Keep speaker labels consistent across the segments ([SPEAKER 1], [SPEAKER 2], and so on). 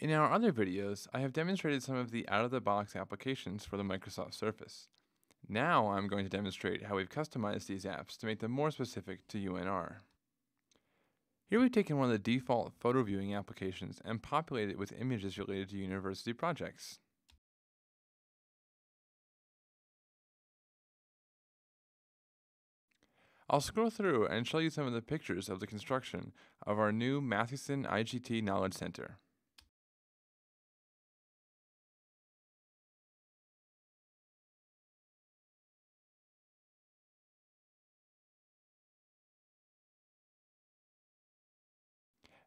[SPEAKER 1] In our other videos, I have demonstrated some of the out-of-the-box applications for the Microsoft Surface. Now I'm going to demonstrate how we've customized these apps to make them more specific to UNR. Here we've taken one of the default photo viewing applications and populated it with images related to university projects. I'll scroll through and show you some of the pictures of the construction of our new Mathewson IGT Knowledge Center.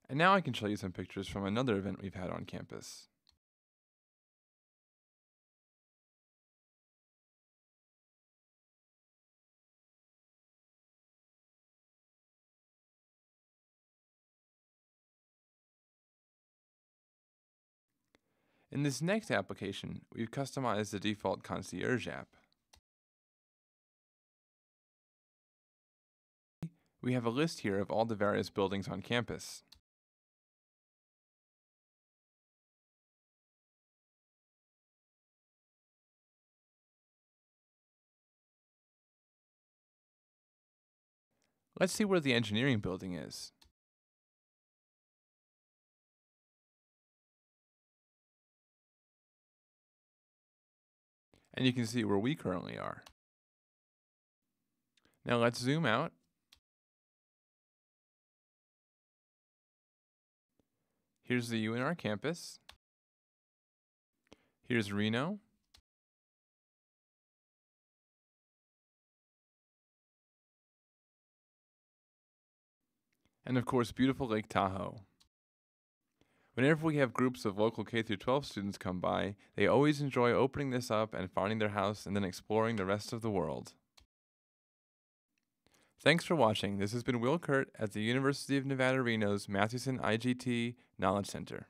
[SPEAKER 1] And now I can show you some pictures from another event we've had on campus. In this next application, we've customized the default Concierge app. We have a list here of all the various buildings on campus. Let's see where the engineering building is. and you can see where we currently are. Now let's zoom out. Here's the UNR campus. Here's Reno. And of course, beautiful Lake Tahoe. Whenever we have groups of local K 12 students come by, they always enjoy opening this up and finding their house and then exploring the rest of the world. Thanks for watching. This has been Will Kurt at the University of Nevada, Reno's Mathewson IGT Knowledge Center.